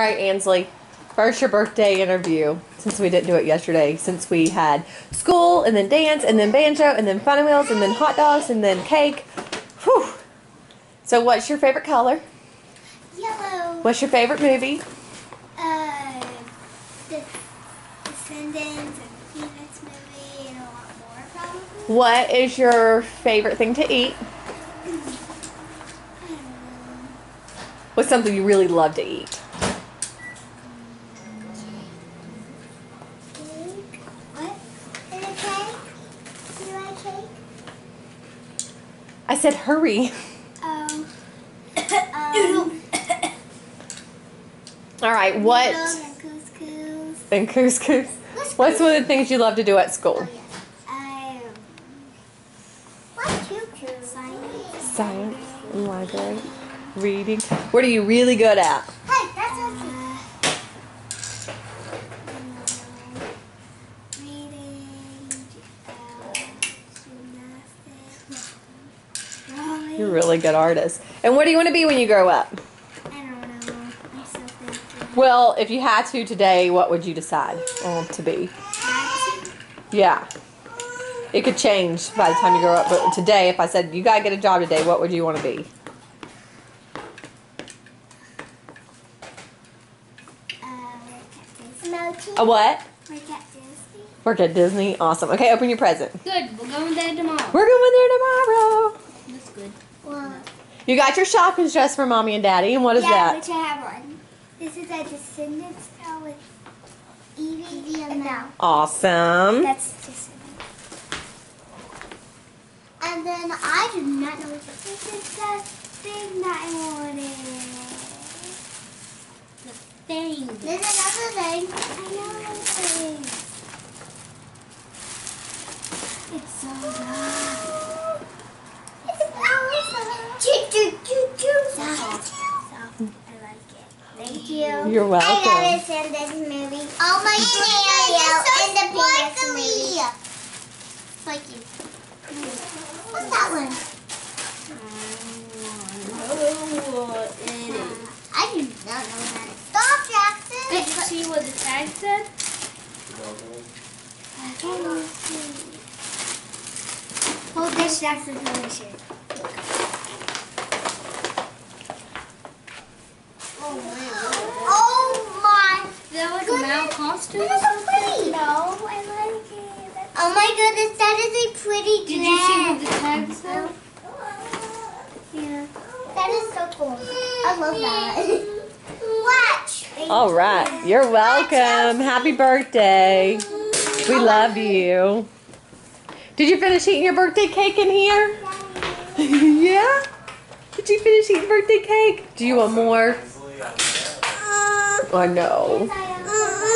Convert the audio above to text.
All right, Ansley. First, your birthday interview. Since we didn't do it yesterday, since we had school and then dance and then banjo and then fun wheels and then hot dogs and then cake. Whew. So, what's your favorite color? Yellow. What's your favorite movie? Uh, the Descendants and Peanuts movie and a lot more probably. What is your favorite thing to eat? Know. What's something you really love to eat? Cake? What? Is it cake? Do you like cake? I said hurry. Um. um All right, what? and couscous. And couscous. What's one of the things you love to do at school? Oh, yes. Um. What you choose? Science. Science and library. Reading. What are you really good at? Hey, that's okay. Reading, uh, gymnastics, drawing. You're a really good artist. And what do you want to be when you grow up? I don't know. I'm so thankful. Well, if you had to today, what would you decide on to be? Yeah. It could change by the time you grow up, but today, if I said you gotta get a job today, what would you want to be? Uh, a what? Work at Disney. Work at Disney. Awesome. Okay, open your present. Good. We're going there tomorrow. We're going there tomorrow. That's good. Well, You got your shopping dress for mommy and daddy, and what is that? yeah, that? which I have one. This is a Descendants style with Evie, and Mal. Awesome. That's Descendants. And then I do not know what this is. This the thing that I wanted. The thing. There's another thing. I know another thing. It's so good. It's so Choo choo choo choo. Soft. Soft. I like it. Thank you. You're welcome. I know this in this movie. Oh my god, in the Peanuts movie. Like. What's that one? I do not know that. Stop, Jackson. Did you see what the tag said? Hold this, Jackson. It. Oh my! Is that like a Goodness. Mal costume That's so pretty. No, I like it. That's oh my goodness, that is a pretty dress. Did you see what the dress. tag said? Yeah. That is so cool. I love that. Watch. All right. You're welcome. Happy birthday. We oh love you. Did you finish eating your birthday cake in here? yeah? Did you finish eating birthday cake? Do you want more? Uh, I know.